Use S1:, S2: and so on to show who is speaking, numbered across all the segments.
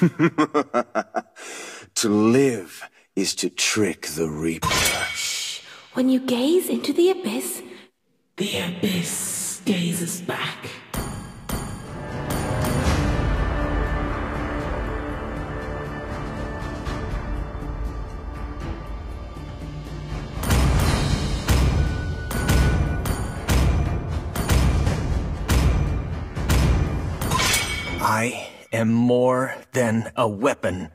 S1: to live is to trick the Reaper.
S2: When you gaze into the abyss,
S3: The abyss gazes back.
S4: Am more than a weapon.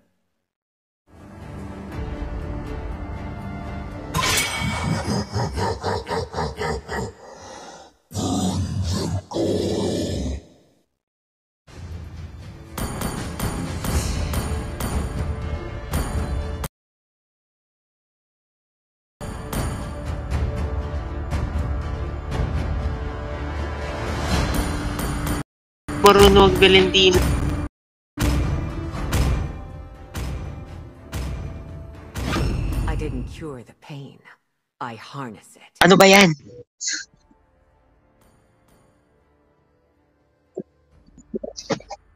S5: Marunong Valentino.
S6: I harness it.
S5: Ano ba yan?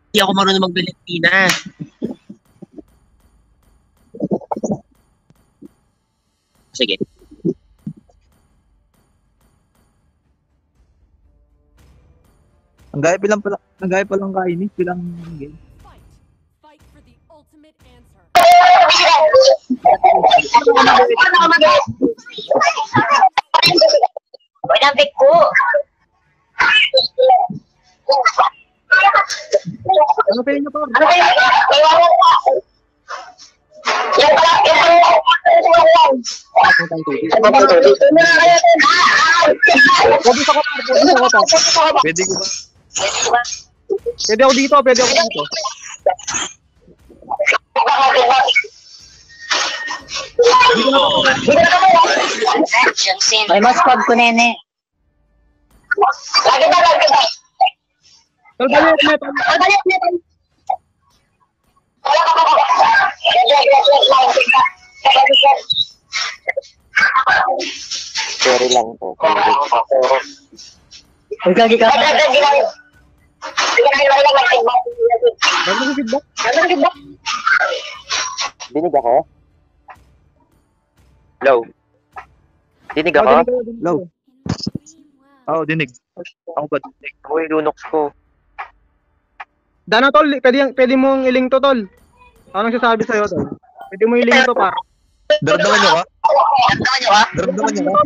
S5: Hindi ako marunong mag-Valentina. Sige.
S7: Ang gaya pa lang pala, ang gaya pa lang kainis, bilang game.
S8: Pinabik ko.
S7: Ano pa niyo pa?
S8: Ano yun? Iwanan ko. Yung pala, yung pala.
S7: Pwede ko ba? Pwede ako dito, pwede ako dito.
S8: May mascot ko, nene. Lagi ba, lagi
S7: balik, net.
S8: Ay, balik, balik. Wala ka pa.
S5: Sorry lang po.
S7: Ang gagi ka.
S8: Ay, ay, ay, na na mag-feedback.
S7: Ano feedback?
S8: Ano feedback?
S5: Dinig ako? Hello? Dinig
S7: Oh,
S5: ako?
S7: dinig ako. Oo, dinig. Ako ba dinig?
S5: Ako yung lunox ko.
S7: Dana tol, pwede, pwede mong iling to tol. Anong sasabi sa'yo tol? Pwede mo iling to par. Daramdaman niyo ka?
S8: Daramdaman niyo, ha?
S7: Daramdaman niyo ka?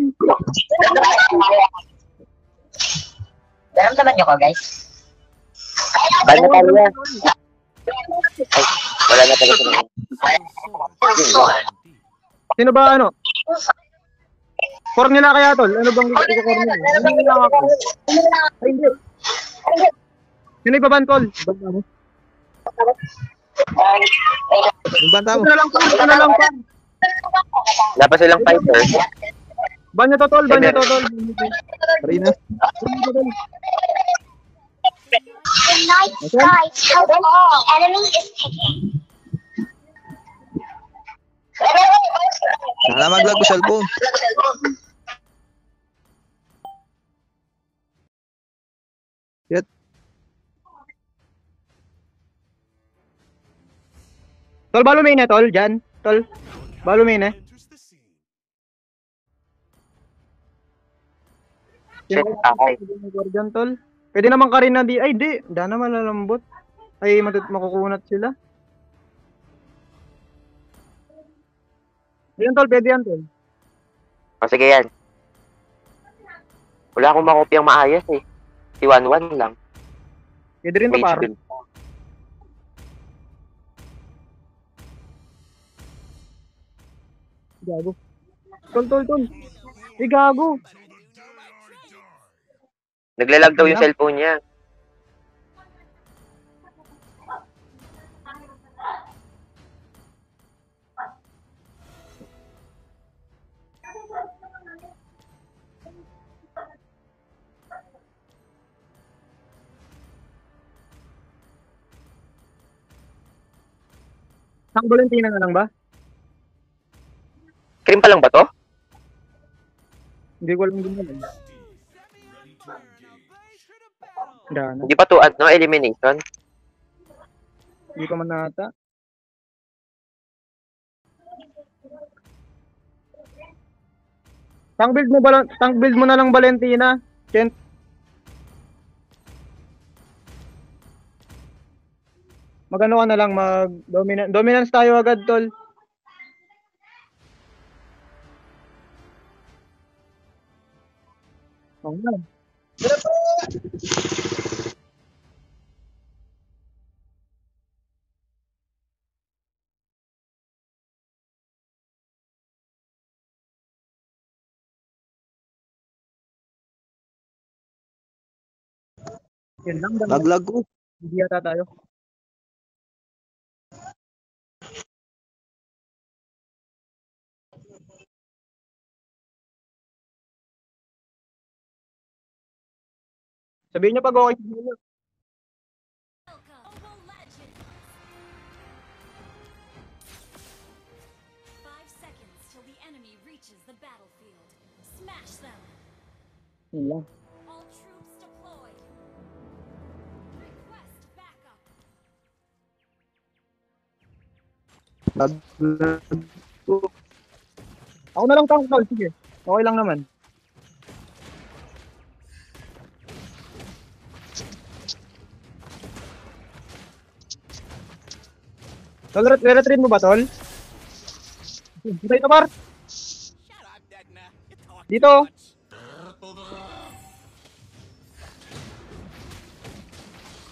S8: Daramdaman niyo ko, guys.
S5: Bal na tayo yan. Ay, wala na mga.
S7: Sino ba ano? Core nila kaya tol? Ano bang gusto ko core nila? Hindi lang ako. Ay, hindi. Sino ibaban tol? Banta mo? Yung banta mo? Na lang na lang tol.
S5: Wala pa silang fighter.
S7: Banyo to tol, banyo to tol. Rina.
S8: The night sky tells all enemy is taking.
S7: Sana mag-lag ko cellphone. Shit. Tol, balo main eh, tol. Diyan. Tol. Balo main eh.
S5: Check akay.
S7: Guardian, tol. Pwede naman ka rin na di. Ay, di. Dana malalambot. Ay, matut makukunat sila. Yan, tol. Pwede yan, tol.
S5: O sige yan. Wala akong makopyang maayos eh. Si 1-1 lang.
S7: Pwede rin to,
S5: Mage
S7: par.
S5: build.
S7: Gago. Tol, tol, tol. Eh, gago.
S5: Naglalag daw yung cellphone niya.
S7: Sang Valentina na lang ba?
S5: Cream pa lang ba to?
S7: Hindi ko alam din naman. Dana.
S5: Hindi pa to ano, elimination?
S7: Hindi ko man nata. Tank build mo ba tank build mo na lang Valentina. Kent. Magano ka na lang mag dominance dominance tayo agad tol. Oo nga. Yun lang.
S9: Naglag ko.
S7: Hindi yata tayo. Sabihin niyo pag okay sa inyo.
S9: Naglag ko.
S7: Ako na lang tank tol, sige. Okay lang naman. Tol, re- re-retreat mo ba, tol? Dito ito, par. Dito.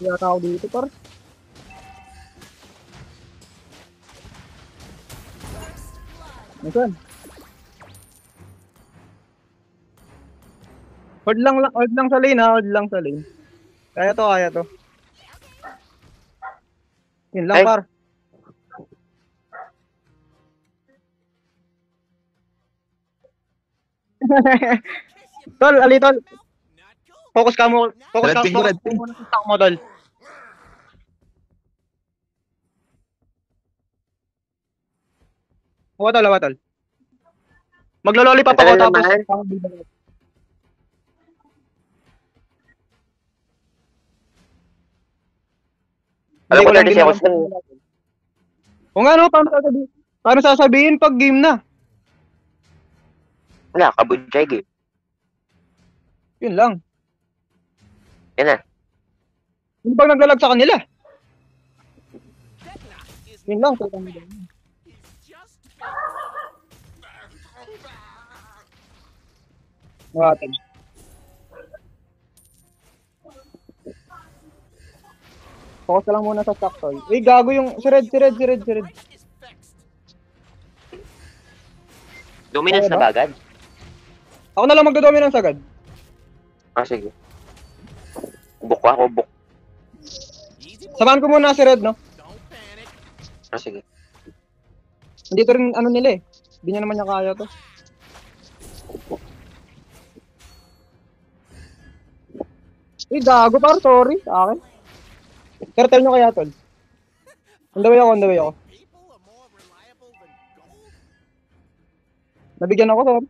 S7: Yata ako dito, par. Nasaan? Hold lang, lang- hold lang sa lane ha, hold lang sa lane. Kaya to, kaya to. Yun lang
S5: Ay.
S7: par. tol, ali tol. Focus ka mo, focus ka,
S9: ping,
S7: focus ka mo tol. Huwag tol, huwag tol. Maglo-lollipop ako tapos.
S5: Alam ko
S7: ko lang
S5: 30
S7: din
S5: seconds
S7: naman-
S5: lang.
S7: Kung ano, paano sasabihin? Paano sasabihin pag game na?
S5: Wala, kabudjay game.
S7: Yun lang.
S5: Yan na.
S7: Yung pag naglalag sa kanila. Yun lang. tol. Nakatan. Focus ka lang muna sa stock tol. Eh, gago yung si Red, si Red, si Red, si Red.
S5: Dominance na
S7: ba?
S5: ba agad?
S7: Ako na lang magdodominance agad.
S5: Ah, sige. Buk ako, buk.
S7: Samahan ko muna si Red, no?
S5: Ah, sige.
S7: Hindi to rin ano nila eh. Hindi niya naman niya kaya to. Eh, gago par, sorry. Sa akin. Turtle nyo kaya, tol. On the way ako, on the way ako. Nabigyan ako, sorry.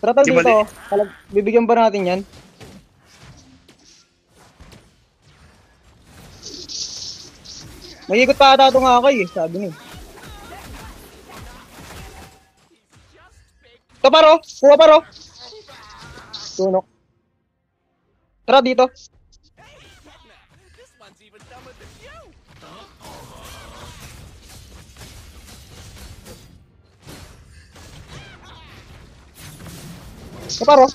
S7: Turtle
S9: Di
S7: dito. Talag, bibigyan ba natin yan? Nag-ikot pa ata ito nga ako eh, sabi niya. Ito paro, kuha paro. Tunok. Tara dito. Ito paro.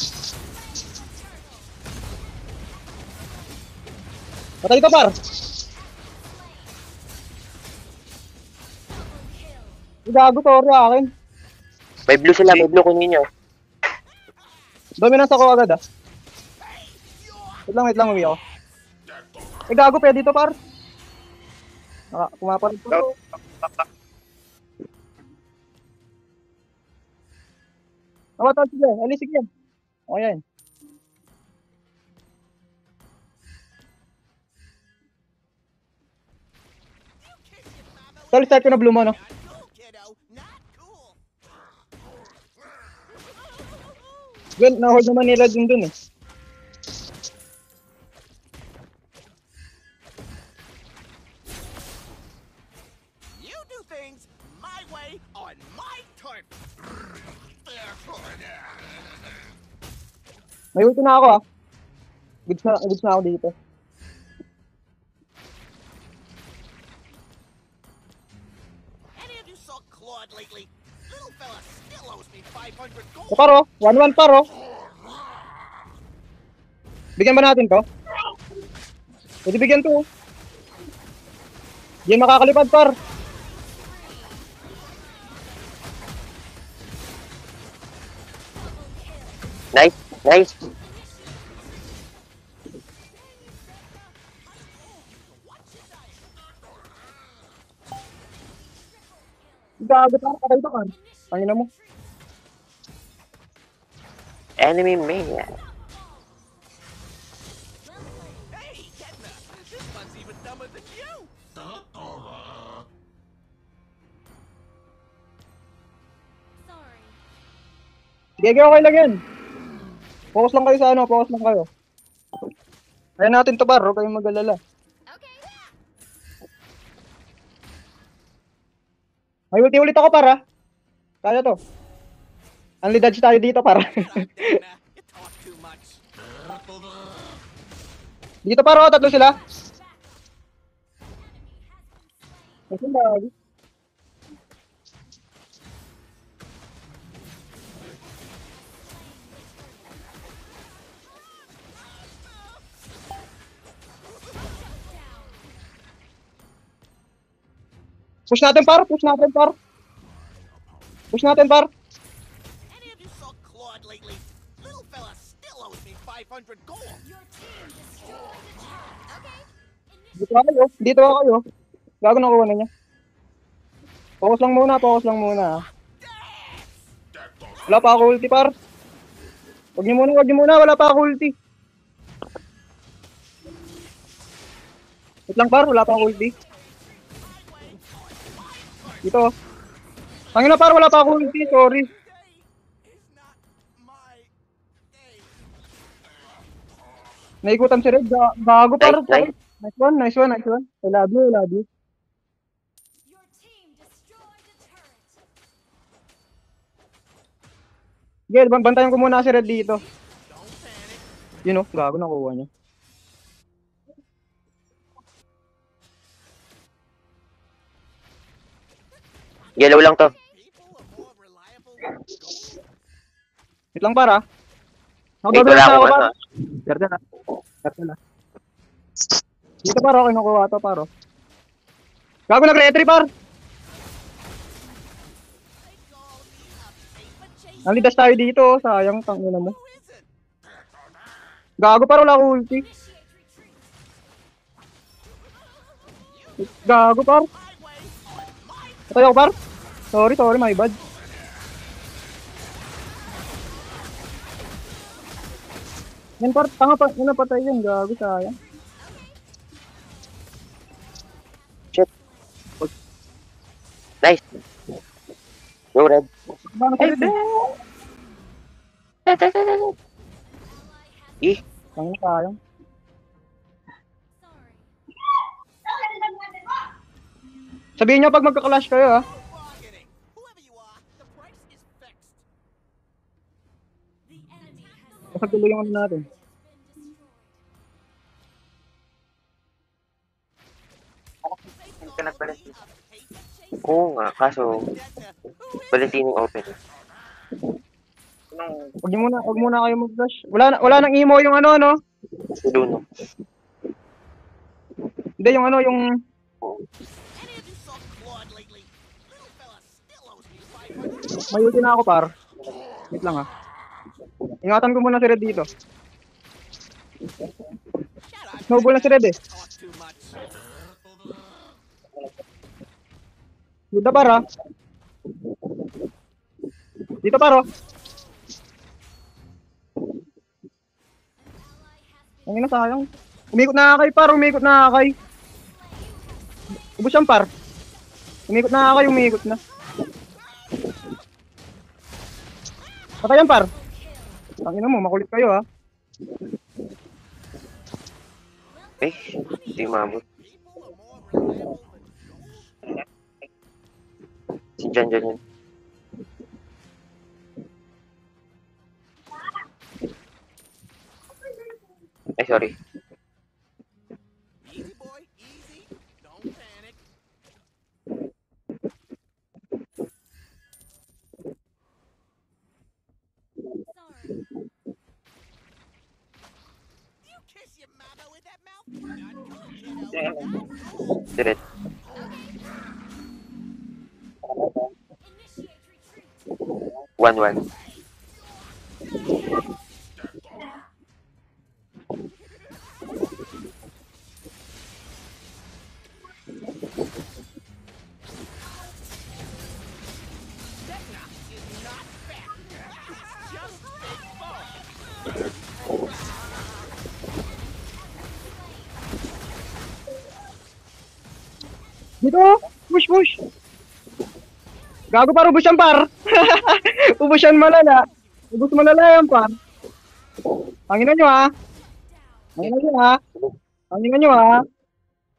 S7: Patay ito par. Gago, sorry akin.
S5: May blue sila, may blue kunin nyo.
S7: Dominance ako agad ah. Wait lang, wait lang, uwi ako. Eh, gago, pwede ito, par. Naka, pumapalit ko. Tama, sige. Ali, sige. O, yan. Tol, start ko na blue mo, no? Well, na-hold naman nila dun dun eh. May ulti na ako ah. Goods na, goods na ako dito.
S3: Any of you saw Claude lately? Little fella still owes me 500 gold.
S7: O paro, 1-1 paro. Bigyan ba natin to? Pwede bigyan to. oh. Di makakalipad par.
S5: Nice, nice.
S7: Gago par, patay par. Pangina mo.
S5: Enemy maniac.
S3: Hey, Ketna, this one's even dumber than you.
S10: Sorry.
S7: Gege, okay lang yan. Focus lang kayo sa ano, focus lang kayo. Kaya natin to par, huwag kayong mag-alala. May ulti ulit ako para. Kaya to. Only dodge tayo dito para. Dito para, oh, tatlo sila. Kasi Push natin par, push natin par. Push natin par.
S3: Any of you saw Claude lately? Little fella still owes me 500 gold.
S10: Your team destroyed the turret. Okay.
S7: Dito ako kayo. Dito ako kayo. Gago na niya. Focus lang muna, focus lang muna. Wala pa ako ulti par. Huwag niyo muna, huwag niyo muna, wala pa ako ulti. Wait lang par, wala pa ako ulti. Dito. Tangina par, wala pa ako ulti, sorry. Naikutan si Red, Ga- gago par.
S5: Nice, nice.
S7: Nice one, nice one, nice one. I love you, I love you. Ban- bantayan ko muna si Red dito. Yun oh, gago nakuha niya.
S5: Yellow lang to.
S7: Wait lang para. Ako
S5: akong
S7: para.
S5: ano.
S7: Garda na. Garda na. Dito para ako kinukuha to paro. Gago nag-retry par. Nalidas tayo dito, oh. sayang tangina mo. Gago par wala akong ulti. Gago par. Patay ako par. Sorry, sorry, my bad. Yan par, tanga pa, yun napatay yun, gago sayang.
S5: Nice. Go red. Ay,
S7: red eh?
S5: Eh,
S7: Tanga sayang. Sabihin nyo pag magka-clash kayo ah.
S10: has
S7: Kasi tuloy yung ano natin.
S10: been destroyed.
S5: oo nga. Kaso, Valentino open.
S7: Huwag niyo muna, huwag muna kayo mag-flash. Wala na, wala nang emo yung ano no.
S5: Si Luno.
S7: Hindi yung ano yung may ulti na ako par. Wait lang ah. Ingatan ko muna si Red dito. Snowball na si Red eh. Dito par ah. Dito par oh. Ang ina sayang. Umikot na kay par, umikot na kay. Ubus yan par. Umikot na kay, umikot na. Patay yan par. Ang ina mo, makulit kayo ha.
S5: Eh, hindi umabot. Si Jan Jan. Ay, sorry.
S10: Initiate retreat.
S5: One, one.
S7: Dito! Push, push! Gago par, ubus yan par! ubus yan malala! Ubus malala yan par! Panginan nyo ha! Panginan nyo ha! Panginan nyo ha!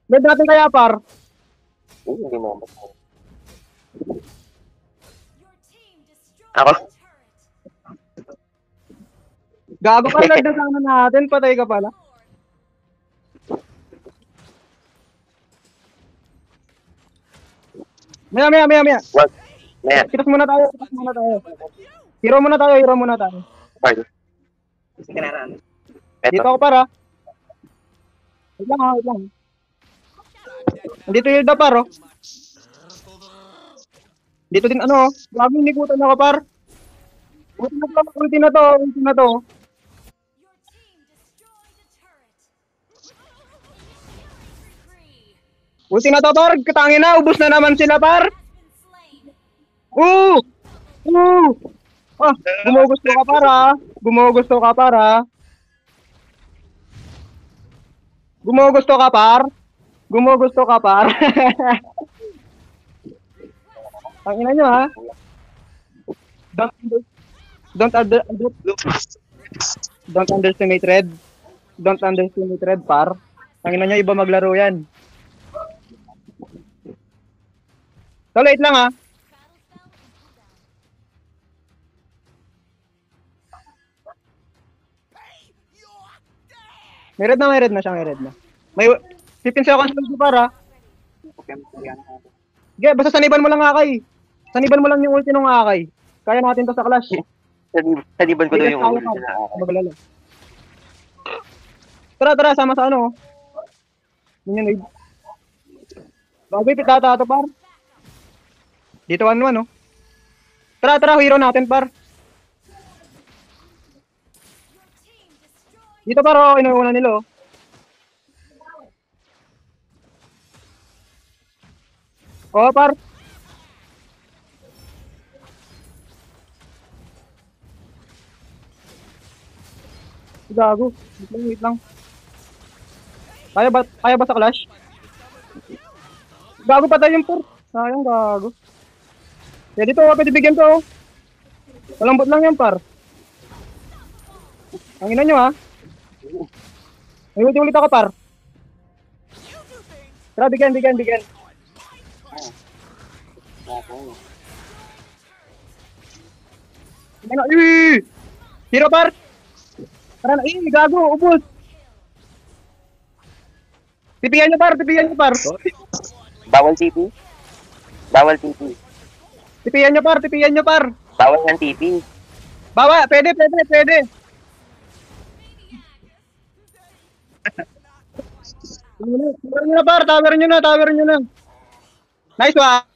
S7: Bed natin kaya par!
S5: Hindi mo Ako?
S7: Gago par, nagdasama natin, patay ka pala. Maya, maya, maya, maya.
S5: What? Maya,
S7: Kitas muna tayo, kitas muna tayo. Hero muna tayo, hero muna tayo.
S5: pardon.
S7: Dito ako para. Wait lang ha, wait lang. Dito yung par, oh. Dito din ano, oh. Grabe nikutan ako par. Ulti na to, ulti na to, ulti na to. Ulti na to par, katangin na, ubus na naman sila par. Oo! Oo! Ah, gumugusto ka para. Gumugusto ka para. Gumugusto ka par. Gumugusto ka par. Ang ina nyo ha. Don't, don't, under, don't underestimate red. Don't underestimate red par. Ang ina nyo iba maglaro yan. So late lang ha. May red na, may red na siya, may red na. May 15 seconds lang siya para. Sige, basta saniban mo lang akay. Saniban mo lang yung ulti ng akay. Kaya natin to sa clash.
S5: Sanib- saniban ko daw yung
S7: pa.
S5: na
S7: Maglala. Tara, tara, sama sa ano. Yun, Wade. Bago pitata to, par. Dito one one, oh. Tara, tara, hero natin, par. Dito, par, oh, inuuna nila, oh. Oh, par. Gago. Wait lang, wait lang. Kaya ba, kaya ba sa clash? Gago patay yung pur. Sayang, gago. Pwede to, pwede bigyan to. oh. Malambot lang yan, par. Ang ina nyo, ha? May ulti ulit ako, par. Tara, bigyan, bigyan, bigyan. Ano, eh! Hero, par! Tara na, eh, gago, ubos! Tipihan nyo, par, tipihan nyo, par.
S5: Bawal TP? Bawal TP.
S7: Tipihan nyo, par, tipihan nyo, par.
S5: Bawal ng TP.
S7: Bawa, pwede, pwede, pwede. Tower nyo na, par, tower nyo na, tower nyo na. Nice one.